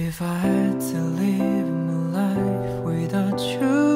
If I had to live my life without you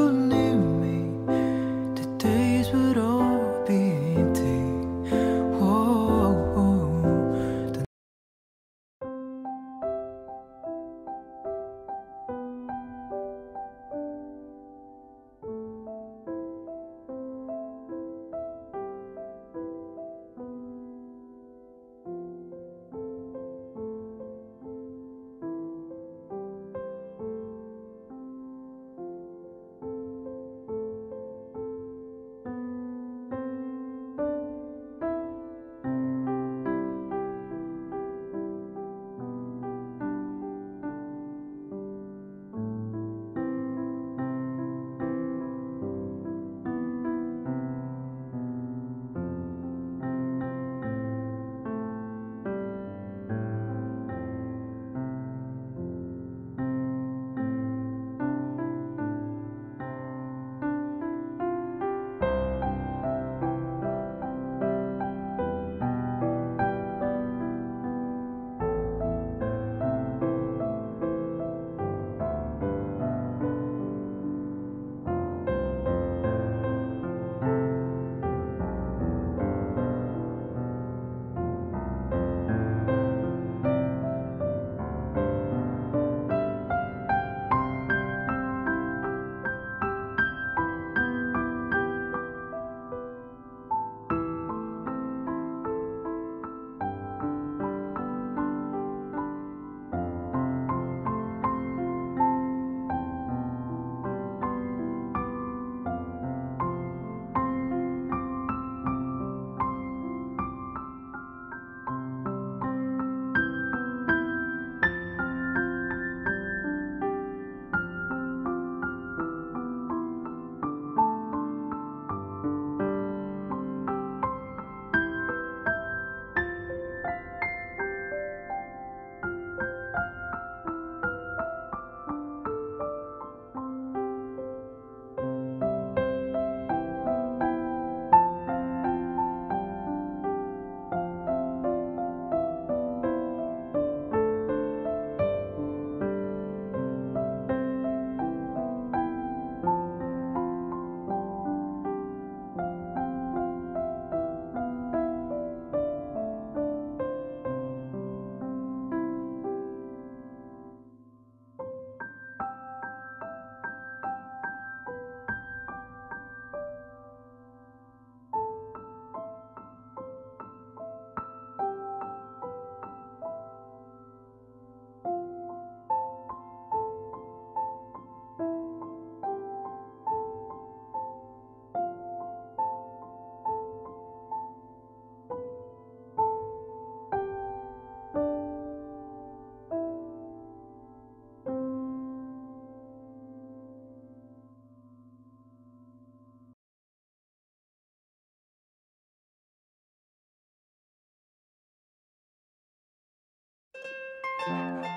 Música